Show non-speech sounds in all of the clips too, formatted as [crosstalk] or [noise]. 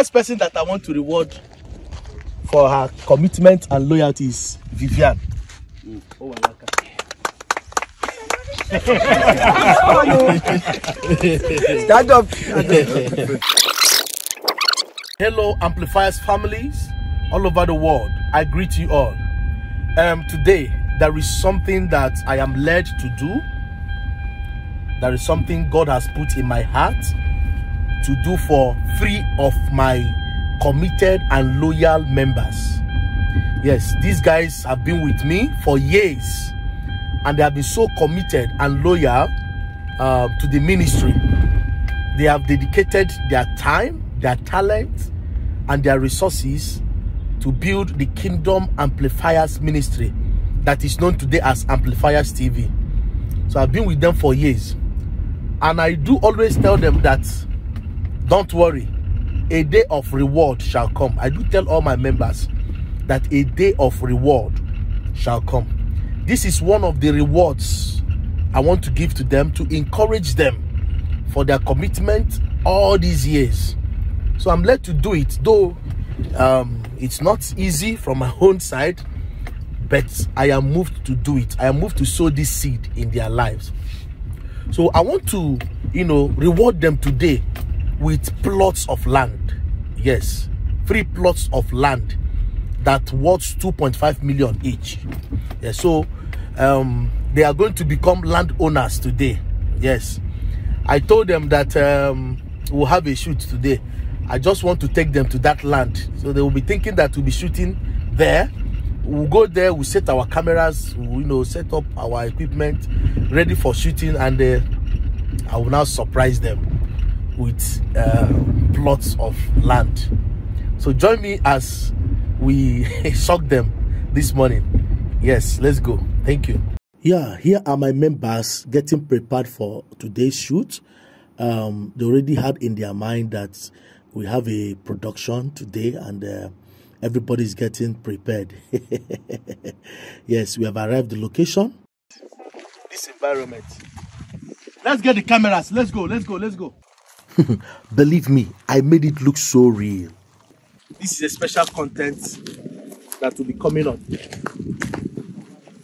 first person that I want to reward for her commitment and loyalty is Vivian. Oh, Stand up. Hello, Amplifiers families all over the world. I greet you all. Um, today, there is something that I am led to do. There is something God has put in my heart to do for three of my committed and loyal members. Yes, these guys have been with me for years and they have been so committed and loyal uh, to the ministry. They have dedicated their time, their talent, and their resources to build the Kingdom Amplifiers ministry that is known today as Amplifiers TV. So I've been with them for years. And I do always tell them that don't worry, a day of reward shall come. I do tell all my members that a day of reward shall come. This is one of the rewards I want to give to them to encourage them for their commitment all these years. So I'm led to do it, though um, it's not easy from my own side, but I am moved to do it. I am moved to sow this seed in their lives. So I want to, you know, reward them today with plots of land. Yes, three plots of land that worth 2.5 million each. Yeah, so um, they are going to become landowners today. Yes, I told them that um, we'll have a shoot today. I just want to take them to that land, so they will be thinking that we'll be shooting there. We'll go there. We'll set our cameras. We'll, you know, set up our equipment, ready for shooting, and uh, I will now surprise them with uh, plots of land. So join me as we [laughs] shock them this morning. Yes, let's go. Thank you. Yeah, here are my members getting prepared for today's shoot. Um, they already had in their mind that we have a production today and uh, everybody's getting prepared. [laughs] yes, we have arrived the location. This environment. Let's get the cameras. Let's go. Let's go. Let's go. [laughs] Believe me, I made it look so real. This is a special content that will be coming up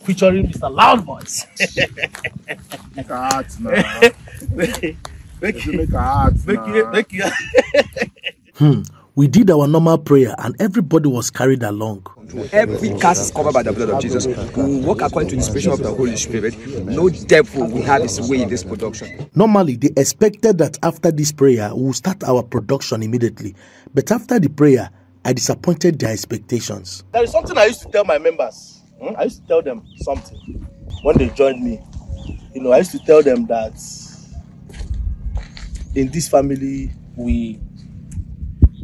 featuring Mr. Loud Voice. Make a heart [laughs] now. make, Make you make a heart make now. you, make you. [laughs] hmm. We did our normal prayer and everybody was carried along. Every cast is covered by the blood of Jesus. We will walk according to the inspiration of the Holy Spirit. No devil will have his way in this production. Normally, they expected that after this prayer, we will start our production immediately. But after the prayer, I disappointed their expectations. There is something I used to tell my members. Hmm? I used to tell them something when they joined me. You know, I used to tell them that in this family, we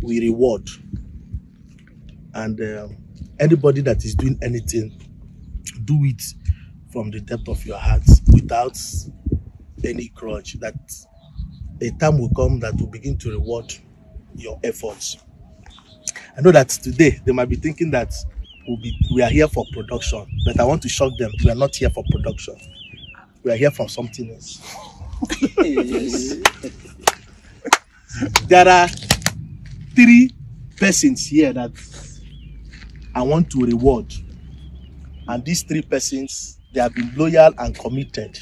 we reward. And um, anybody that is doing anything, do it from the depth of your heart without any grudge. That a time will come that will begin to reward your efforts. I know that today they might be thinking that we'll be, we are here for production, but I want to shock them. We are not here for production. We are here for something else. [laughs] there are three persons here that I want to reward. And these three persons, they have been loyal and committed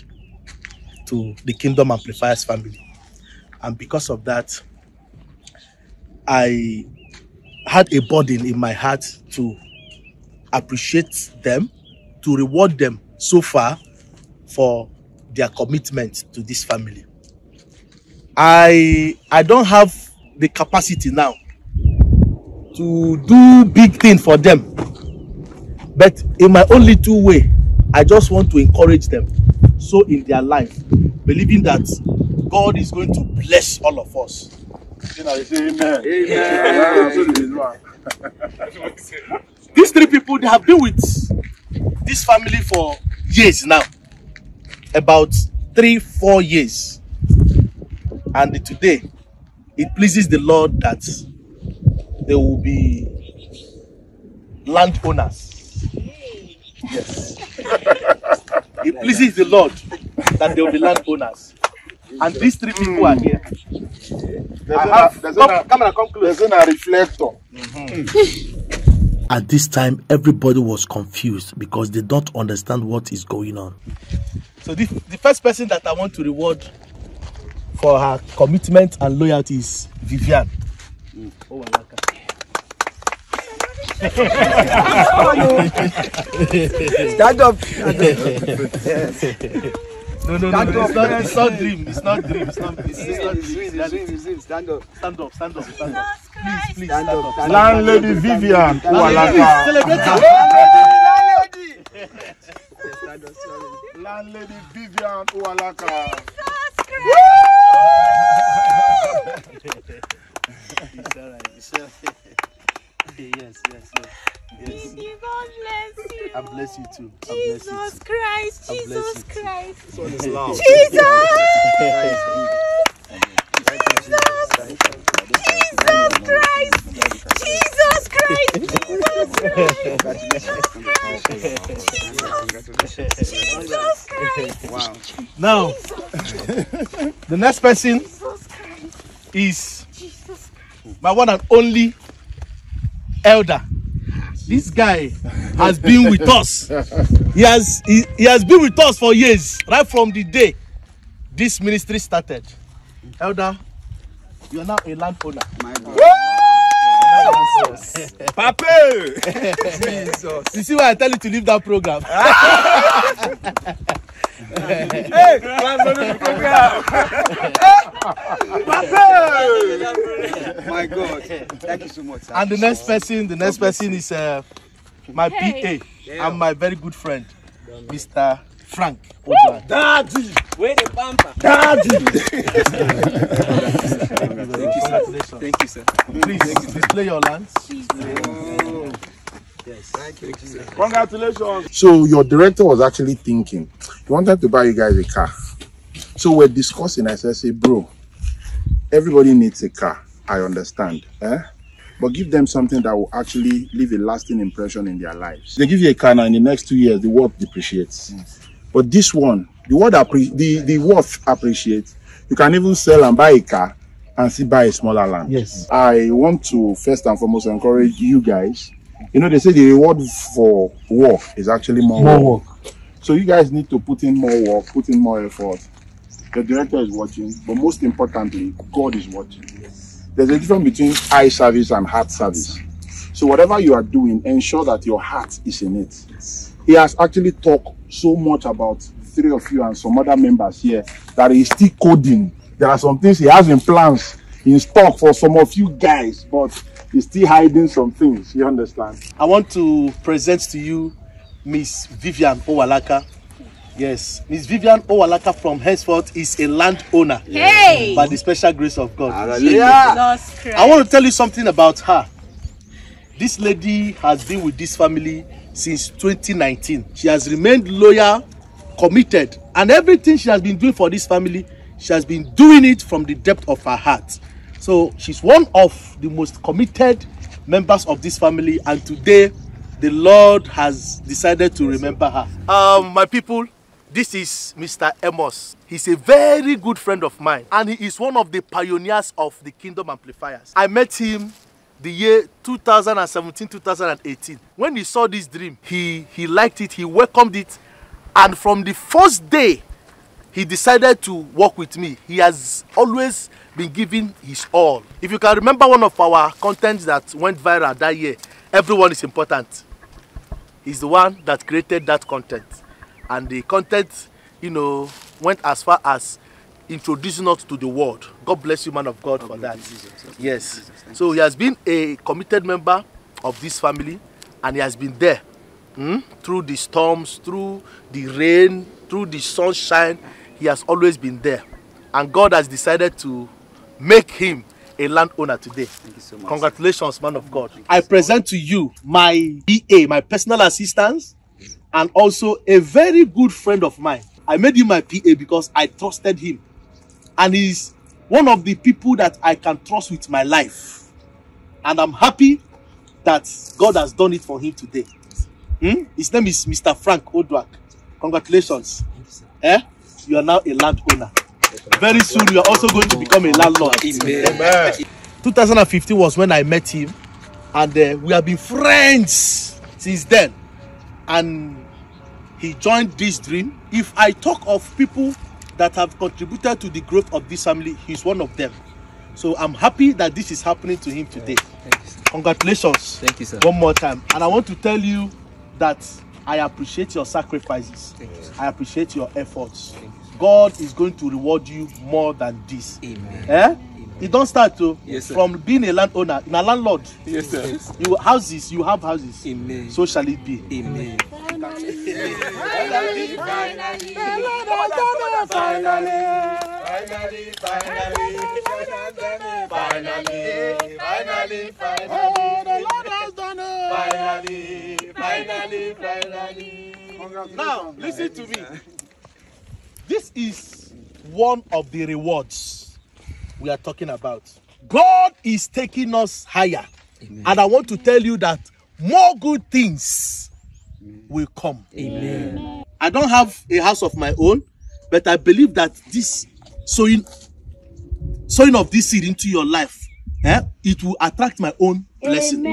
to the Kingdom Amplifiers family. And because of that, I had a burden in my heart to appreciate them, to reward them so far for their commitment to this family. I I don't have the capacity now to do big thing for them. But in my own little way, I just want to encourage them. So in their life, believing that God is going to bless all of us. You know, you amen. Amen. [laughs] So it is one. [laughs] These three people, they have been with this family for years now. About three, four years. And today, it pleases the Lord that they will be landowners. Yes. [laughs] it pleases the Lord that they will be landowners. And these three people are here. I a- come, a- camera, come close. There's a reflector. At this time, everybody was confused because they don't understand what is going on. So the, the first person that I want to reward for her commitment and loyalty is Vivian. Oh. Stand up. No, no, no, no, it's not, it's not dream. It's not dream. It's not, it's, it's not dream. It's reality. Stand up. Stand up, stand up, stand up. Please, please, stand up. Landlady Vivian Uwalaka. celebrate her. Landlady Vivian Uwalaka. I bless you too. I bless you Jesus too. Christ, I bless Jesus. Christ. This one is loud. Jesus! Jesus Christ! Jesus Christ! Jesus Christ! Wow. Now, the next person is my one and only elder. This guy has been with us. He has he, he has been with us for years, right from the day this ministry started. Elder, you are now a landowner. Papa. Jesus. You see why I tell you to leave that program? My God. Thank you so much. Sir. And the next person, the next person is uh, my Hey. PA and my very good friend, Mr. Frank Odwan. Daddy. Where the pamper? Daddy. [laughs] Congratulations. Thank you, sir. Please display your lands. Congratulations. So your director was actually thinking, he wanted to buy you guys a car. So we're discussing. I said, say, bro, everybody needs a car. I understand. Eh? But give them something that will actually leave a lasting impression in their lives. They give you a car now in the next two years, the worth depreciates. But this one, the worth appre- the, the worth appreciates. You can even sell and buy a car and still buy a smaller land. Yes. I want to first and foremost encourage you guys. You know, they say the reward for work is actually more, More work. So you guys need to put in more work, put in more effort. The director is watching, but most importantly, God is watching. There's a difference between eye service and heart service. So whatever you are doing, ensure that your heart is in it. He has actually talked so much about three of you and some other members here that he's still coding. There are some things he has in plans in stock for some of you guys, but he's still hiding some things. You understand? I want to present to you Miss Vivian Owalaka. Yes, Miss Vivian Owalaka from henceforth is a landowner Hey! by the special grace of God. Jesus Christ. I want to tell you something about her. This lady has been with this family since 2019. She has remained loyal, committed, and everything she has been doing for this family, she has been doing it from the depth of her heart. So she's one of the most committed members of this family, and today the Lord has decided to remember her. Um, my people, this is Mr. Amos. He's a very good friend of mine, and he is one of the pioneers of the Kingdom Amplifiers. I met him the year 2017-2018. When he saw this dream, he he liked it, he welcomed it, and from the first day he decided to work with me. He has always been giving his all. If you can remember one of our contents that went viral that year, everyone is important. He's the one that created that content. And the content, you know, went as far as introducing us to the world. God bless you, man of God, for that. Yes. So he has been a committed member of this family and he has been there mm, through the storms, through the rain, through the sunshine. He has always been there. And God has decided to make him a landowner today. Thank you so much. Congratulations, man of God. I present to you my PA, my personal assistant, and also a very good friend of mine. I made him my PA because I trusted him. And he's one of the people that I can trust with my life. And I'm happy that God has done it for him today. Hmm? His name is Mr. Frank Odwak. Congratulations. Eh? You are now a landowner. Very soon, you are also going to become a landlord. Amen. 2015 was when I met him, and uh, we have been friends since then. And he joined this dream. If I talk of people that have contributed to the growth of this family, he's one of them. So I'm happy that this is happening to him today. Congratulations. Thank you, sir. One more time. And I want to tell you that I appreciate your sacrifices. You, I appreciate your efforts. You, God is going to reward you more than this. Amen. Eh? It don't start to Yes, sir. from being a landowner, in a landlord. Yes, sir. You houses, you have houses. Amen. So shall it be. Amen. Now, listen to me. This is one of the rewards we are talking about. God is taking us higher. And I want to tell you that more good things will come. Amen. I don't have a house of my own, but I believe that this sowing sowing of this seed into your life, eh, it will attract my own blessing.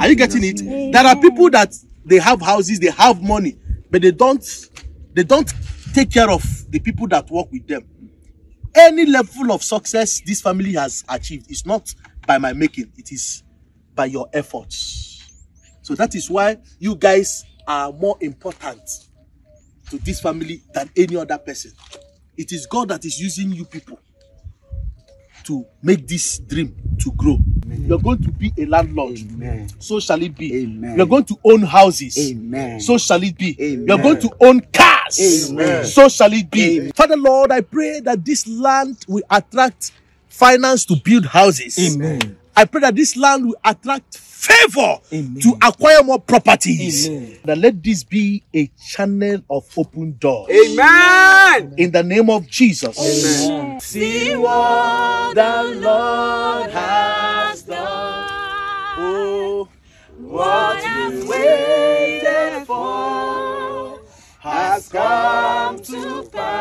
Are you getting it? There are people that they have houses, they have money, but they don't they don't take care of the people that work with them. Any level of success this family has achieved is not by my making, it is by your efforts. So that is why you guys are more important to this family than any other person. It is God that is using you people to make this dream to grow. You're going to be a landlord. Amen. So shall it be. Amen. You're going to own houses. Amen. So shall it be. Amen. You're going to own cars. Amen. So shall it be. Father Lord, I pray that this land will attract finance to build houses. Amen. I pray that this land will attract favor Amen. to acquire more properties. Amen. That let this be a channel of open doors. Amen. In the name of Jesus. Amen. See what the Lord has done. Oh, what you waited for has come to pass.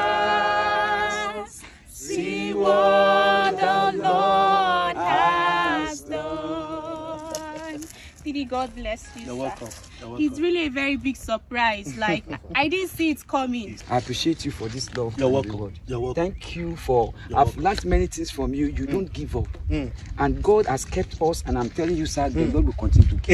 Didi, God bless you. You're welcome. You're It's really a very big surprise. [laughs] Like I didn't see it coming. I appreciate you for this love. You're welcome. reward. You're welcome. Thank you for. You're I've welcome. learned many things from you. You don't give up, Mm. and God has kept us. And I'm telling you, sir, the Lord will continue to keep.